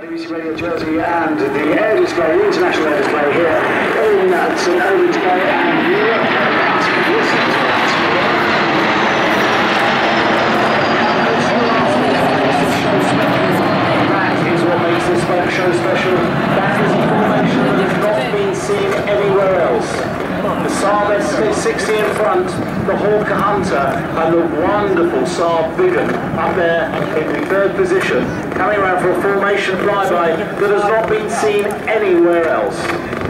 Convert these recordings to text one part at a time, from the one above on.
BBC Radio Jersey and the air display, the international air display here in uh, St Aubin's Bay and at that, is what makes this show special. That is a formation that has not been seen. The Saab SK60 in front, the Hawker Hunter, and the wonderful Saab Viggen up there in the third position, coming around for a formation flyby that has not been seen anywhere else.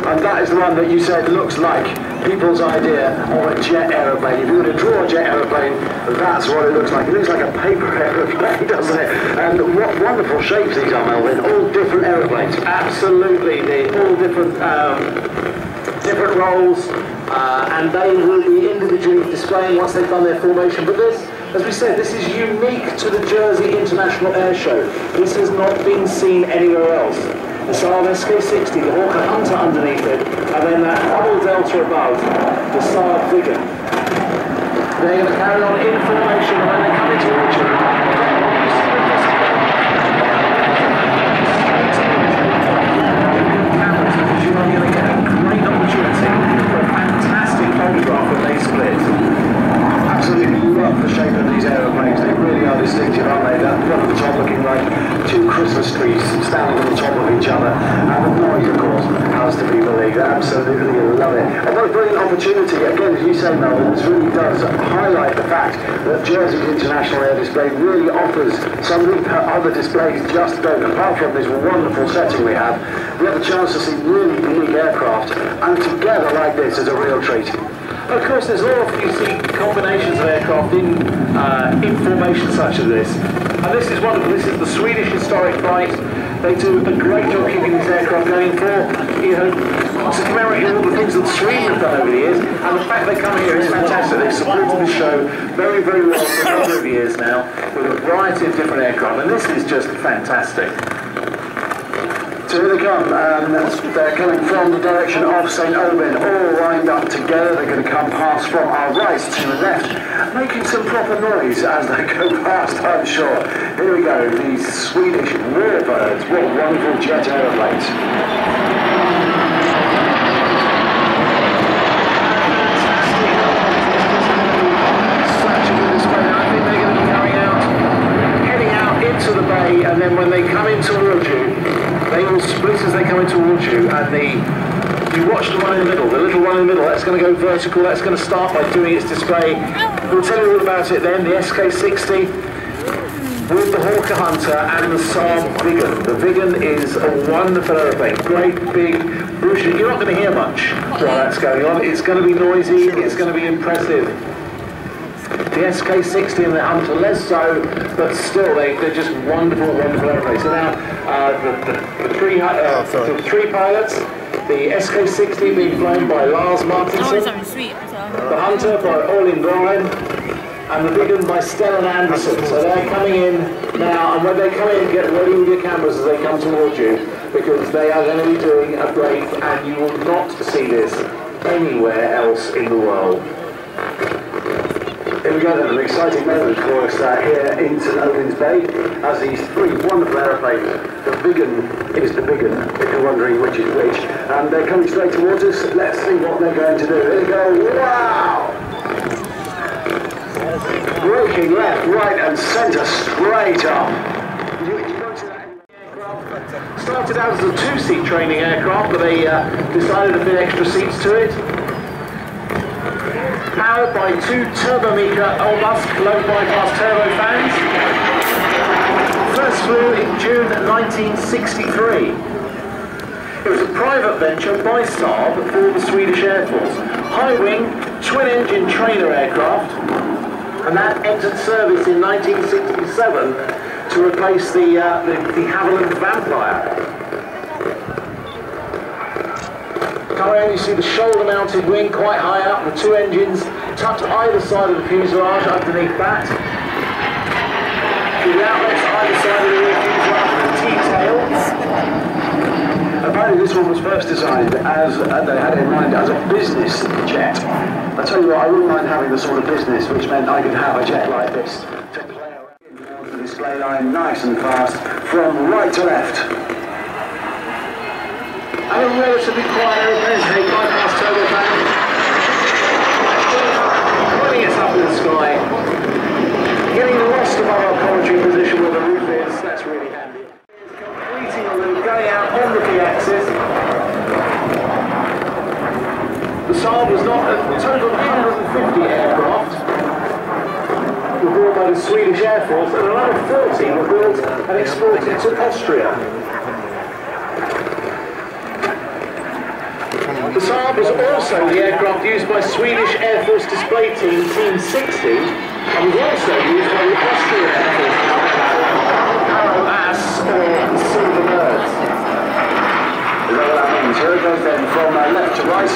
And that is the one that you said looks like people's idea of a jet aeroplane. If you were to draw a jet aeroplane, that's what it looks like. It looks like a paper aeroplane, doesn't it? And what wonderful shapes these are, Melvin. All different aeroplanes. Absolutely, they all different. Um, different roles, uh, and they will be individually displaying once they've done their formation. But this, as we said, this is unique to the Jersey International Air Show. This has not been seen anywhere else. The Saab SK60, the Hawker Hunter underneath it, and then that double delta above, the Saab Viggen. They're going to carry on in formation, when they come into orchard, cameras because you are going to get a great opportunity for a fantastic photograph when they split. Absolutely love the shape of these aeroplanes. They really are distinctive, aren't they? That one at the top looking like two Christmas trees standing on top of each other. And the noise, of course, has to be believed. Absolutely love it. And what a brilliant opportunity, again, as you say, Melvin, this really does highlight the fact that Jersey International Air Display really offers something other displays just don't. Apart from this wonderful setting we have, we have a chance to see really unique aircraft, and together like this is a real treat. Of course, there's all you see combinations of aircraft in uh, in formation such as this, and this is wonderful. This is the Swedish historic flight. They do a great job keeping this aircraft going for you know to commemorate all the things that Sweden have done over the years, and the fact they come here is fantastic. They've supported the show very, very well for a number of years now with a variety of different aircraft, and this is just fantastic. So here they come. Um, they're coming from the direction of St. Aubin, all lined up together. They're going to come past from our right to the left, making some proper noise as they go past, I'm sure. Here we go, these Swedish warbirds. What wonderful jet aeroplanes. into the bay and then when they come in towards you, they will split as they come in towards you and the you watch the one in the middle, the little one in the middle, that's going to go vertical, that's going to start by doing its display. We'll tell you all about it then, the SK60 with the Hawker Hunter and the Saab Viggen. The Viggen is a wonderful aeroplane, great big. You're not going to hear much while that's going on. It's going to be noisy, it's going to be impressive. The SK60 and the Hunter less so, but still they, they're just wonderful, wonderful airplanes. So now uh, the, the, the, three, uh, the three pilots, the SK60 being flown by Lars Oh, Martinson, it's something sweet. So. the Hunter by Olin Bryan, and the Viggen by Stellan Anderson. So they're coming in now, and when they come in, get ready with your cameras as they come towards you, because they are going to be doing a break, and you will not see this anywhere else in the world. Here we go then, an exciting moment for us uh, here in St Aubin's Bay as these three wonderful aeroplanes. The Viggen is the Viggen, if you're wondering which is which. And they're coming straight towards us. Let's see what they're going to do. Here we go. Wow! Breaking left, right and centre straight up. Started out as a two-seat training aircraft, but they uh, decided to fit extra seats to it by two Turbomeca Aubisque low bypass turbofans. First flew in June 1963. It was a private venture by Saab for the Swedish Air Force. High wing, twin engine trainer aircraft, and that entered service in 1967 to replace the, uh, the, de Havilland Vampire. Around, you see the shoulder-mounted wing quite high up, the two engines tucked either side of the fuselage underneath that. The outlets either side of the rear fuselage, the T-tail. Apparently this one was first designed as, uh, they had it in mind as a business jet. I tell you what, I wouldn't mind having the sort of business which meant I could have a jet like this to play around the display line nice and fast from right to left. and a relatively quiet aeroplane they bypass turbofan. Putting up in the. Getting lost above our commentary position where the roof is, that's really handy. Completing the loop, going out on the p-axis. The Saab was not a total of 150 aircraft were built by the Swedish Air Force and another 40 were built and exported to Austria. Saab was also the aircraft used by Swedish Air Force display team Team 60 and was also used by the Austrian Air Force Ass or Silver Birds. Is that what that means? Here it goes then from uh, left to right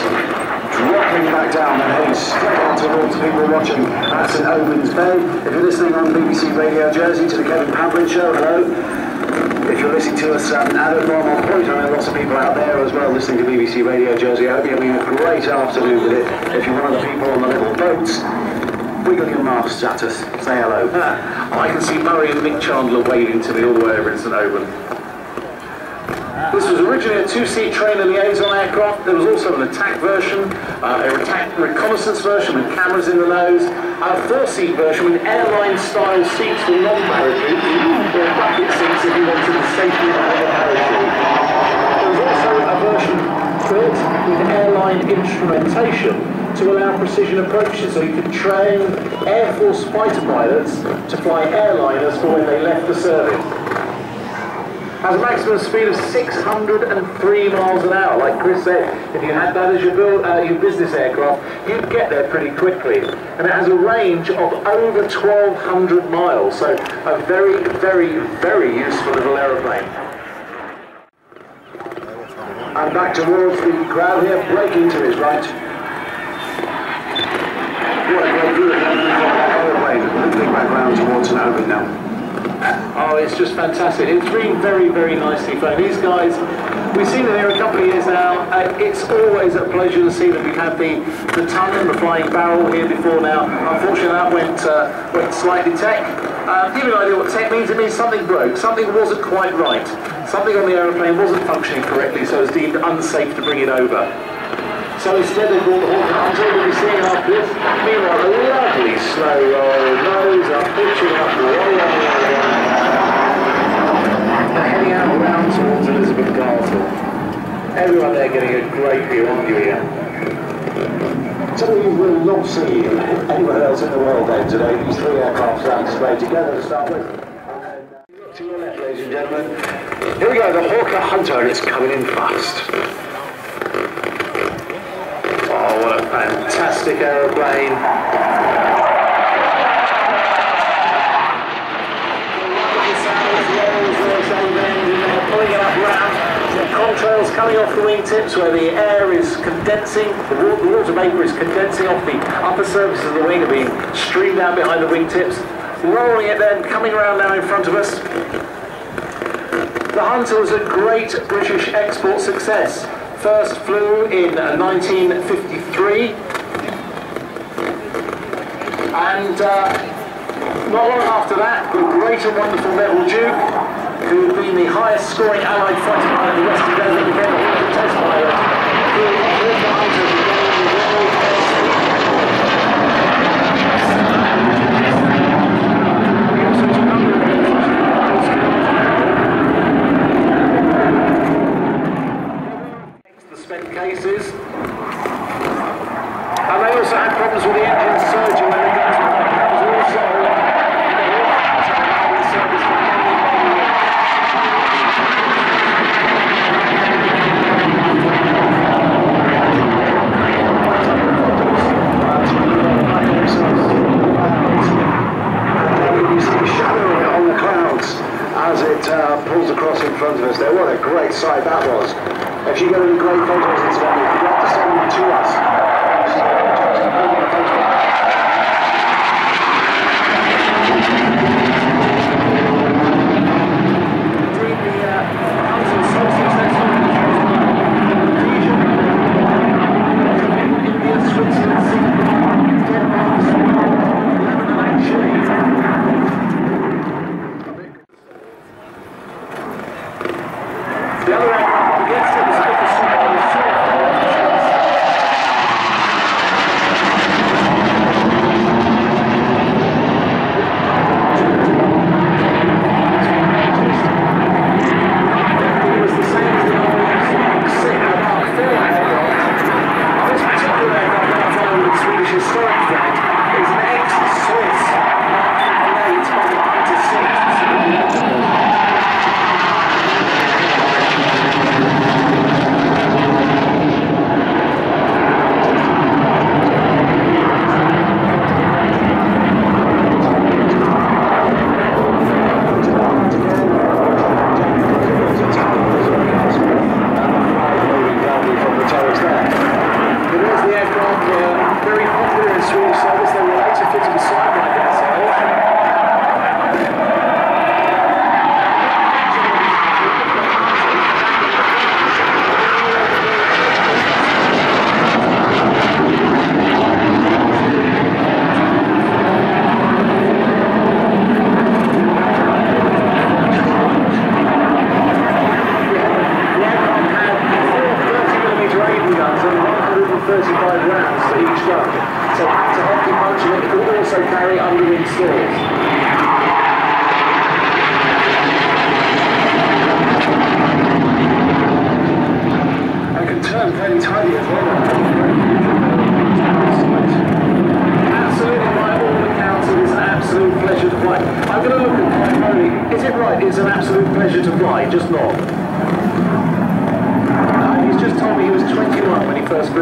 dropping back down and heading straight on towards people watching at St Aubin's Bay. If you're listening on BBC Radio Jersey to the Kevin Pamplin Show, hello. If you're listening to us um, at a normal point, I know lots of people out there as well listening to BBC Radio Jersey. I hope you're having a great afternoon with it. If you're one of the people on the little boats, wiggle your masks at us. Say hello. I can see Murray and Mick Chandler waving to me all the way over in St Aubin's. This was originally a two-seat trainer liaison aircraft. There was also an attack version, uh, a attack reconnaissance version with cameras in the nose, a four-seat version with airline-style seats for non-parachute, or bucket seats if you wanted the safety of the parachute. There was also a version built with airline instrumentation to allow precision approaches so you could train Air Force fighter pilots to fly airliners for when they left the service has a maximum speed of 603 miles an hour. Like Chris said, if you had that as your, build, uh, your business aircraft, you'd get there pretty quickly. And it has a range of over 1,200 miles, so a very, very, very useful little aeroplane. And back towards the crowd here, breaking to his right. What a great view of that aeroplane. Looping back round towards an open now. Oh, it's just fantastic. It's been very, very nicely flown. These guys, we've seen them here a couple of years now. Uh, it's always a pleasure to see them. We've had the, the Tunnan, the Flying Barrel here before now. Unfortunately, that went, uh, went slightly tech. Uh, give you an idea what tech means. It means something broke. Something wasn't quite right. Something on the aeroplane wasn't functioning correctly, so it was deemed unsafe to bring it over. So instead they brought the Hawker Hunter, we'll be seeing after this. Meanwhile, a lovely slow roll, nose up, pitching up, around towards Elizabeth Castle. Everyone there getting a great view, aren't you, Ian? Something you will not see anywhere else in the world then today. These three aircraft are displayed together to start with. Look to your left, ladies and gentlemen. Here we go, the Hawker Hunter, and it's coming in fast. Oh, what a fantastic aeroplane. Contrails coming off the wingtips where the air is condensing, the water, vapour is condensing off the upper surface of the wing and being streamed down behind the wingtips. Rolling it then, coming around now in front of us. The Hunter was a great British export success. First flew in 1953 and uh, not long after that, the great and wonderful Neville Duke who had been the highest scoring Allied fighter pilot in the Western Desert, became a Hawker test pilot. Who, the. The cases. And they also had problems with the 35 rounds to each gun, so to punch, it could also carry underwing scores. turn fairly tidy as well. Absolutely by all accounts, it is an absolute pleasure to fly. I'm. Is it right? It's an absolute pleasure to fly, just not. Uh, he's just told me he was 21 when he first.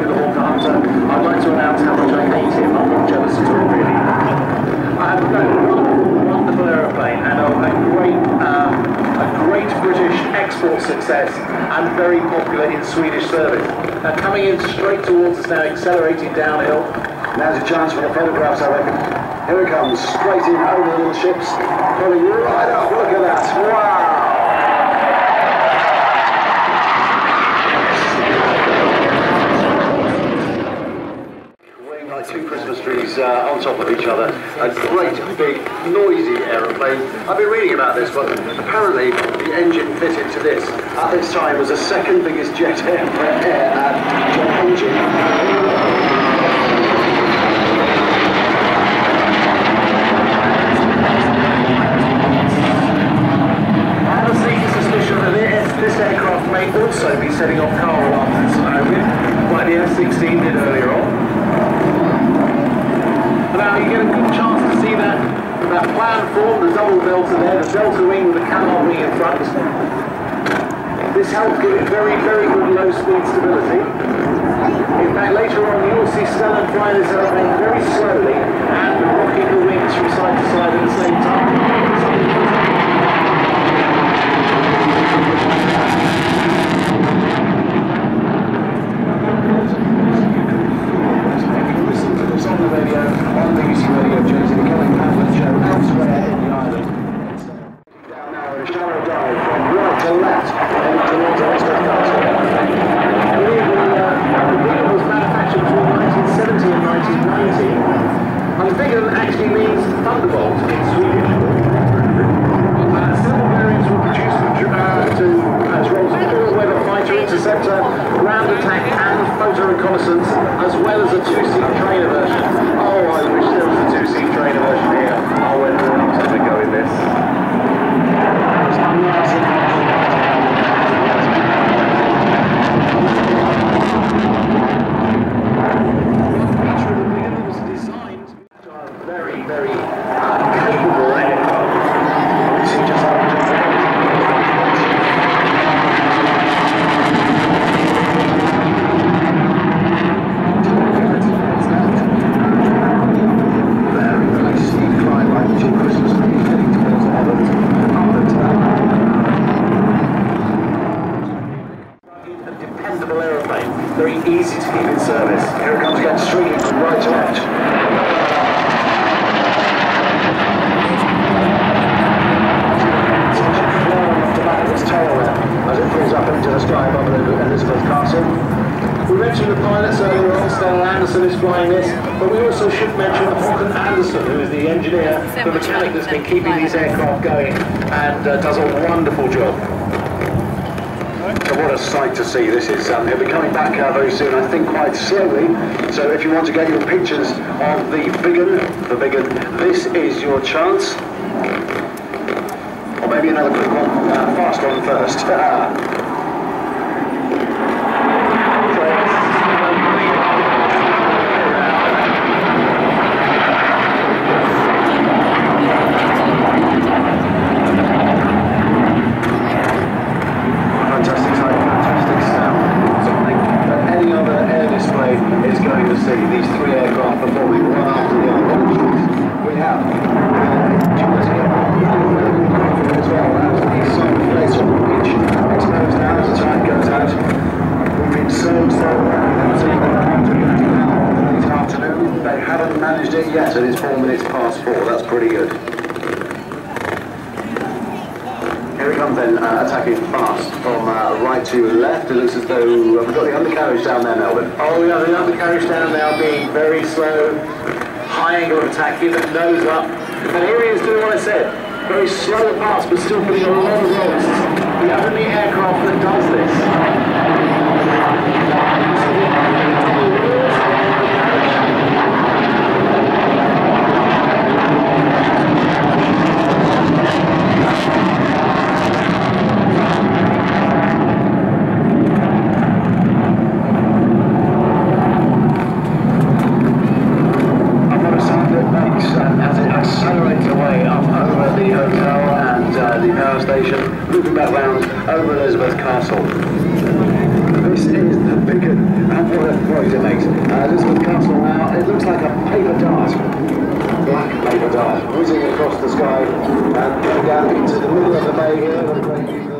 Success and very popular in Swedish service. Now coming in straight towards us now, accelerating downhill. Now's a chance for the photographs, I reckon. Here it comes, straight in over the little ships, pulling right up. Look at that! Wow! Two Christmas trees uh, on top of each other. A great, big, noisy aeroplane. I've been reading about this, but apparently the engine fitted to this at this time was the second biggest jet air, air engine. I have a sneaky suspicion that this, this aircraft may also be setting off car alarms in St. like the F-16 did earlier on. Now you get a good chance to see that, that plan form, the double delta there, the delta wing with the canard wing in front. This helps give it very, very good low speed stability. In fact, later on you'll see Stellan fly this airplane very slowly and rocking the wings from side to side at the same time. On BBC Radio Jersey, the Kevin Pamplin show elsewhere in the island. Down now in a shallow dive from right to left, heading towards Elizabeth Castle. I believe the, uh, the Viggen was manufactured between 1970 and 1990. And the Viggen actually means thunderbolt in Swedish. Uh, several variants were produced for, uh, to, as roles of all-weather fighter, interceptor, ground attack and photo reconnaissance, as well as a two-seat trainer version. Oh, I wish there was a two-seat trainer version here. Oh, where the hell did we go with this? Very, very uh, capable aircraft. You see just how Very, very steep climb like two Christmas trees heading towards Everton. Up and down. Dependable aeroplane, very easy to keep in service. Here it comes again, streaking from right to left. Up into the sky above Elizabeth Castle. We mentioned the pilots earlier on, Stellan Anderson is flying this, but we also should mention Håkan Anderson, who is the engineer, the mechanic that's been keeping these aircraft going and uh, does a wonderful job. So what a sight to see this is. Um, he'll be coming back uh, very soon, I think quite slowly. So if you want to get your pictures of the Viggen, the Viggen, this is your chance. Or maybe another quick one, uh, fast one first. Fantastic sight, fantastic sound. Something that any other air display is going to see. These three aircraft performing after the other. We have uh, Julius as well as the sun face on the beach. Exposed now as the tide goes out. We've been so, so lucky to late afternoon. They haven't managed it yet, and it's four minutes past four. That's pretty good. Here it comes then, uh, attacking fast from uh, right to left. It looks as though uh, we've got the undercarriage down there, Melvin. Oh yeah, the undercarriage down now being very slow, high angle of attack, give it nose up. And here he is doing what I said, very slow parts but still putting a lot of rolls. The only aircraft that does this. I've got a sound that makes uh, as it accelerates away up over station, looping back round over Elizabeth Castle. This is the beacon, and what a noise it makes. Uh, Elizabeth Castle now, it looks like a paper dart. Black paper dart, whizzing across the sky and going down into the middle of the bay here.